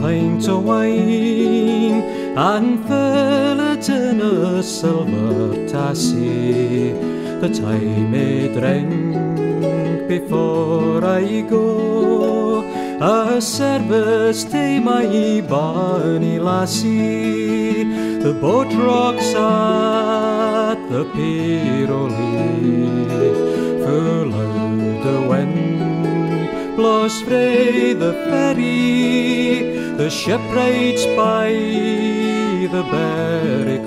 pint o wine. And fill it in a silver tassie. That I may drink before I go. A service to my bonny lassie, the boat rocks at the pier blows frae the ferry, the ship rides by the berry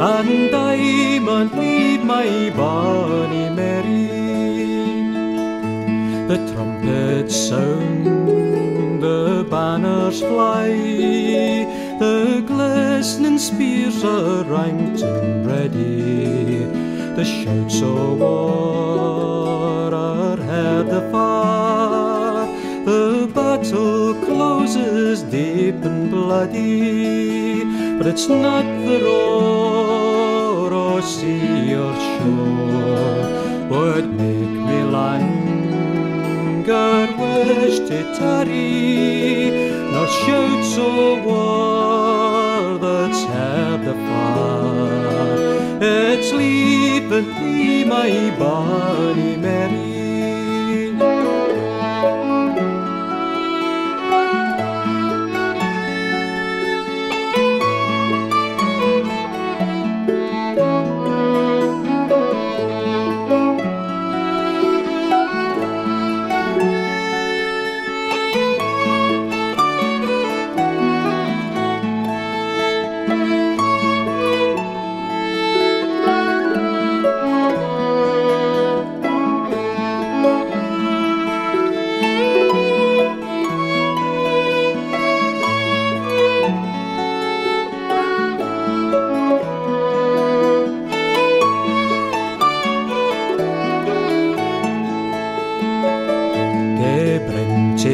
and I mun leave my bonny Mary. The trumpets sound, the banners fly, the glistening spears are ranked and ready. The shouts of war closes deep and bloody, but it's not the roar or sea or shore would make me languor wish to tarry, nor shouts of war that's had the afar. It's leaving thee, my bonny Mary.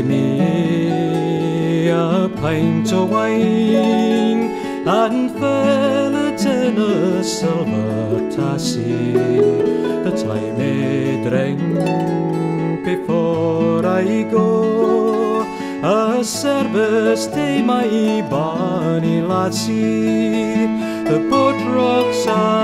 Me a pint of wine and fill it in a silver tassie that I may drink before I go. A service to my bonny lassie, the boat rocks at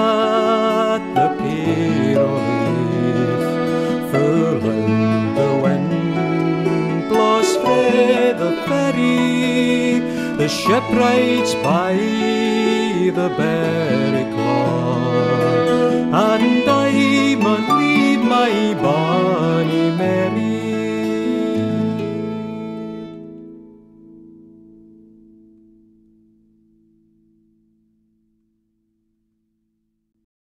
the ship rides by the berry